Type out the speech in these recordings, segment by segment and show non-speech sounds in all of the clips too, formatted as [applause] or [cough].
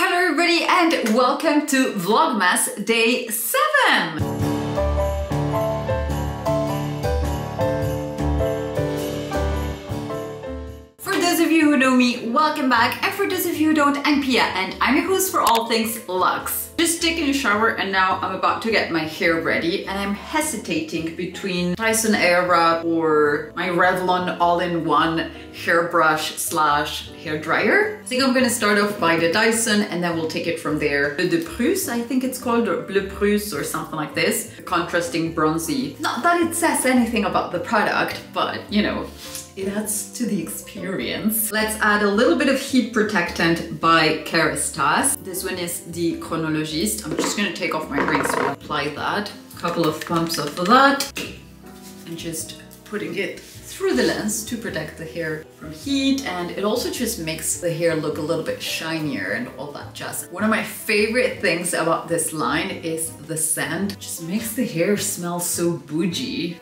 Hello everybody and welcome to Vlogmas Day 7! For those of you who know me, welcome back and for those of you who don't, I'm Pia and I'm your host for all things Lux. Just taking a shower and now I'm about to get my hair ready and I'm hesitating between Dyson Airwrap or my Revlon all-in-one hairbrush slash hair dryer. I think I'm gonna start off by the Dyson and then we'll take it from there. The De Prusse, I think it's called, or Bleu Prusse or something like this. Contrasting bronzy. Not that it says anything about the product, but you know, it adds to the experience. Let's add a little bit of heat protectant by Kerastase. This one is the Chronologiste. I'm just gonna take off my ring so I'll apply that. A couple of pumps of that and just putting it through the lens to protect the hair from heat and it also just makes the hair look a little bit shinier and all that jazz. One of my favorite things about this line is the scent. It just makes the hair smell so bougie.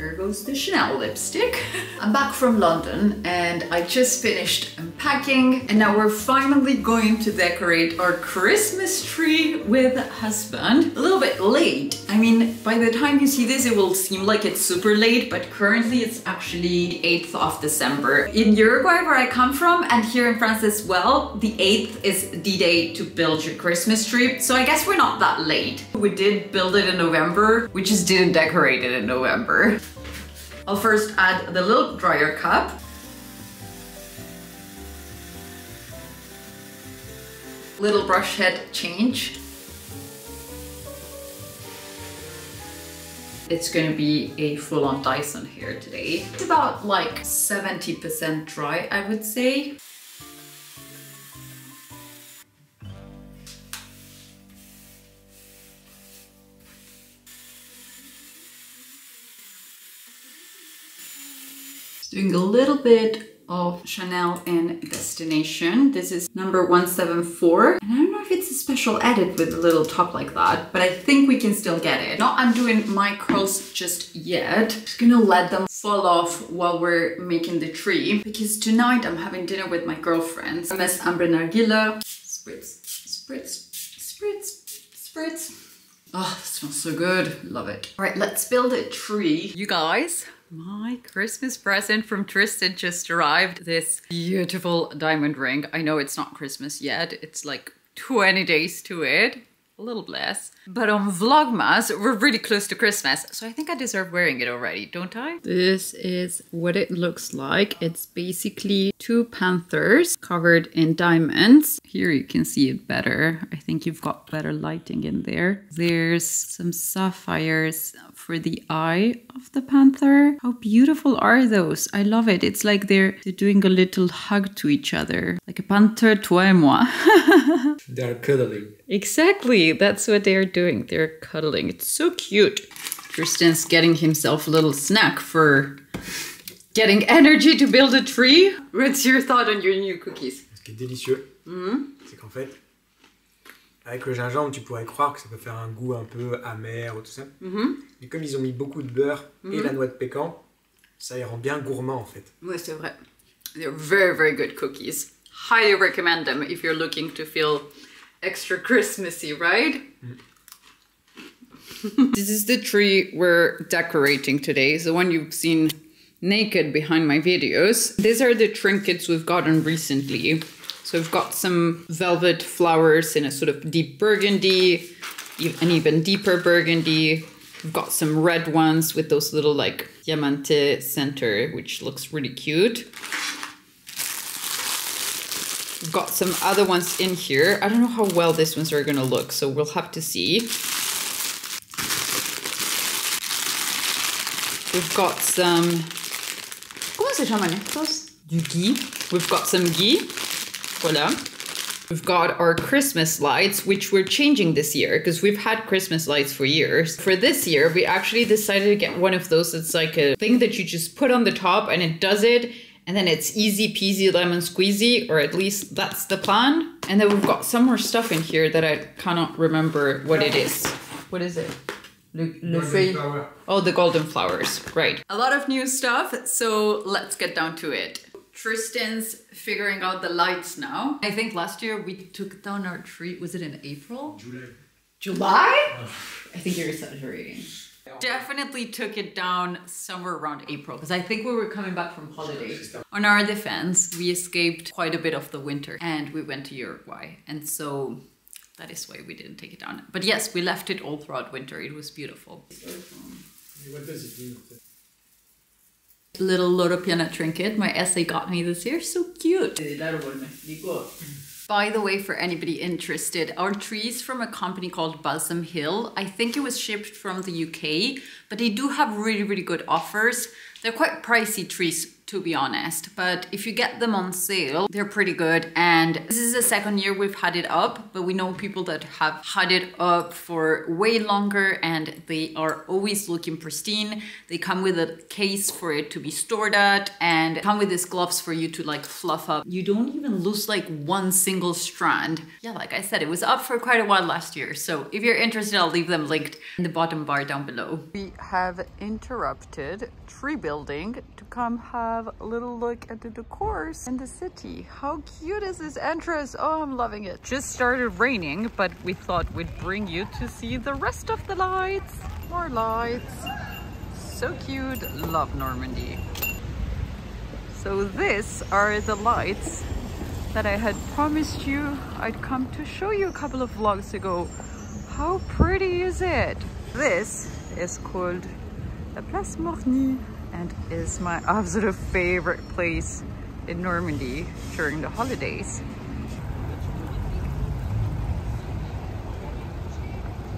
There goes the Chanel lipstick. [laughs] I'm back from London and I just finished unpacking and now we're finally going to decorate our Christmas tree with husband. A little bit late. I mean, by the time you see this, it will seem like it's super late, but currently it's actually the 8th of December. In Uruguay, where I come from, and here in France as well, the 8th is the day to build your Christmas tree. So I guess we're not that late. We did build it in November. We just didn't decorate it in November. I'll first add the little dryer cup. Little brush head change. It's gonna be a full-on Dyson hair today. It's about like 70% dry, I would say. Doing a little bit of Chanel and Destination. This is number 174. And I don't know if it's a special edit with a little top like that, but I think we can still get it. Not undoing my curls just yet. Just gonna let them fall off while we're making the tree because tonight I'm having dinner with my girlfriends. Miss Ambre Narguilé. Spritz, spritz, spritz, spritz. Oh, it smells so good. Love it. All right, let's build a tree. You guys, my Christmas present from Tristan just arrived. This beautiful diamond ring. I know it's not Christmas yet. It's like 20 days to it. A little less. But on Vlogmas, we're really close to Christmas. So I think I deserve wearing it already, don't I? This is what it looks like. It's basically two panthers covered in diamonds. Here you can see it better. I think you've got better lighting in there. There's some sapphires for the eye of the panther. How beautiful are those? I love it. It's like they're, they're doing a little hug to each other. Like a panther, toi et moi. [laughs] They're cuddling. Exactly. That's what they're doing. They're cuddling. It's so cute. Tristan's getting himself a little snack for getting energy to build a tree. What's your thought on your new cookies? Ce qui est délicieux, mm-hmm. c'est qu'en fait, avec le gingembre, tu pourrais croire que ça peut faire un goût un peu amer ou tout ça. Mm-hmm. Mais comme ils ont mis beaucoup de beurre et mm-hmm. la noix de pécan, ça les rend bien gourmands en fait. Ouais, c'est vrai. They're very, very good cookies. Highly recommend them if you're looking to feel extra Christmassy, right? [laughs] this is the tree we're decorating today, it's the one you've seen naked behind my videos. These are the trinkets we've gotten recently. So we've got some velvet flowers in a sort of deep burgundy, an even deeper burgundy. We've got some red ones with those little like diamante center, which looks really cute. Got some other ones in here. I don't know how well these ones are gonna look, so we'll have to see. We've got some... Comment se llaman estos? Du gui. We've got some gui. Voila. We've got our Christmas lights, which we're changing this year because we've had Christmas lights for years. For this year, we actually decided to get one of those that's like a thing that you just put on the top and it does it. And then it's easy peasy lemon squeezy, or at least that's the plan. And then we've got some more stuff in here that I cannot remember what it is. What is it? Le, le feuille- Oh, the golden flowers, right. A lot of new stuff, so let's get down to it. Tristan's figuring out the lights now. I think last year we took down our tree. Was it in April? July. July? I think you're exaggerating. Definitely took it down somewhere around April because I think we were coming back from holidays. On our defense, we escaped quite a bit of the winter and we went to Uruguay. And so that is why we didn't take it down. But yes, we left it all throughout winter. It was beautiful. What does it mean? Little Loro Piana trinket my essay got me this year. So cute. By the way, for anybody interested, our trees from a company called Balsam Hill. I think it was shipped from the UK, but they do have really, really good offers. They're quite pricey trees to be honest. But if you get them on sale, they're pretty good. And this is the second year we've had it up, but we know people that have had it up for way longer and they are always looking pristine. They come with a case for it to be stored at and come with these gloves for you to like fluff up. You don't even lose like one single strand. Yeah, like I said, it was up for quite a while last year. So if you're interested, I'll leave them linked in the bottom bar down below. We have interrupted tree building to come have have a little look at the decors in the city. How cute is this entrance? Oh, I'm loving it. Just started raining, but we thought we'd bring you to see the rest of the lights. More lights. So cute. Love Normandy. So these are the lights that I had promised you I'd come to show you a couple of vlogs ago. How pretty is it? This is called La Place Morny and is my [laughs] absolute favorite place in Normandy during the holidays.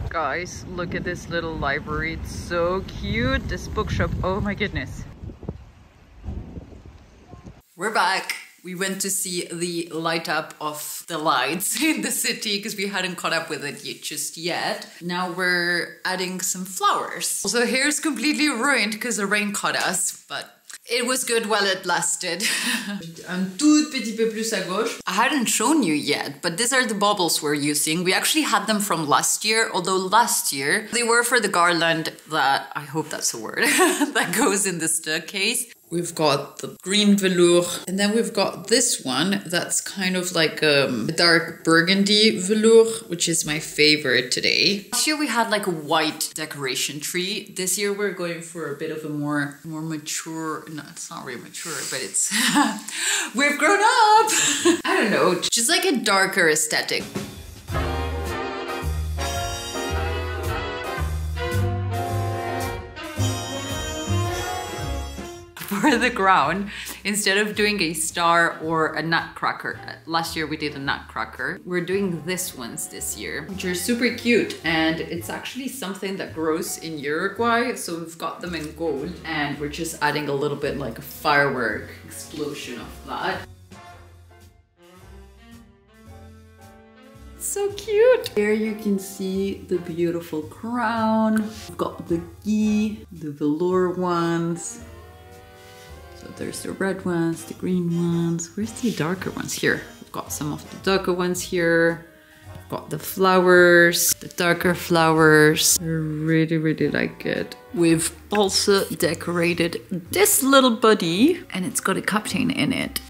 Guys, look at this little library. It's so cute. This bookshop, oh my goodness. We're back we went to see the light up of the lights [laughs] in the city because we hadn't caught up with it yet, just yet. Now we're adding some flowers. So here's completely ruined because the rain caught us, but it was good while it lasted. [laughs] Un tout petit peu plus à gauche. I hadn't shown you yet, but these are the baubles we're using. We actually had them from last year, although last year they were for the garland that, I hope that's a word, [laughs] that goes in the staircase. We've got the green velour, and then we've got this one that's kind of like um, a dark burgundy velour, which is my favorite today. Last year we had like a white decoration tree. This year we're going for a bit of a more more mature. No, it's not really mature, but it's [laughs] we've grown up. [laughs] I don't know, just like a darker aesthetic. [laughs] the ground instead of doing a star or a nutcracker. Last year we did a nutcracker. We're doing this ones this year, which are super cute. And it's actually something that grows in Uruguay. So we've got them in gold and we're just adding a little bit like a firework explosion of that. so cute. Here you can see the beautiful crown. We've got the gui, the velour ones, so there's the red ones, the green ones. Where's the darker ones? Here, we've got some of the darker ones here. We've got the flowers, the darker flowers. I really, really like it. We've also decorated this little buddy and it's got a captain in it.